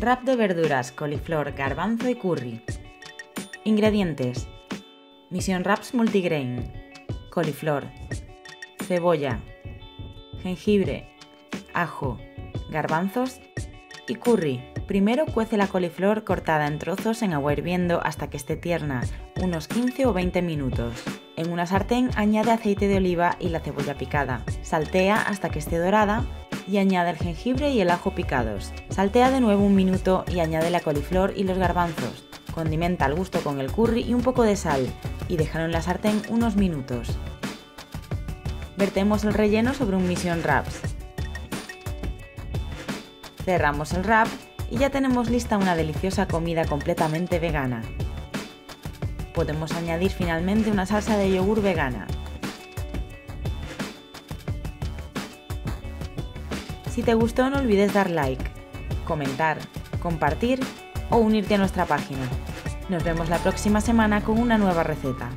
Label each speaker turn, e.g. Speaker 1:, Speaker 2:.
Speaker 1: Wrap de verduras, coliflor, garbanzo y curry. Ingredientes. Mission Wraps multigrain. Coliflor. Cebolla. Jengibre. Ajo. Garbanzos. Y curry. Primero cuece la coliflor cortada en trozos en agua hirviendo hasta que esté tierna, unos 15 o 20 minutos. En una sartén añade aceite de oliva y la cebolla picada. Saltea hasta que esté dorada y añade el jengibre y el ajo picados. Saltea de nuevo un minuto y añade la coliflor y los garbanzos. Condimenta al gusto con el curry y un poco de sal y déjalo en la sartén unos minutos. Vertemos el relleno sobre un mission wraps. Cerramos el wrap y ya tenemos lista una deliciosa comida completamente vegana. Podemos añadir finalmente una salsa de yogur vegana. Si te gustó no olvides dar like, comentar, compartir o unirte a nuestra página. Nos vemos la próxima semana con una nueva receta.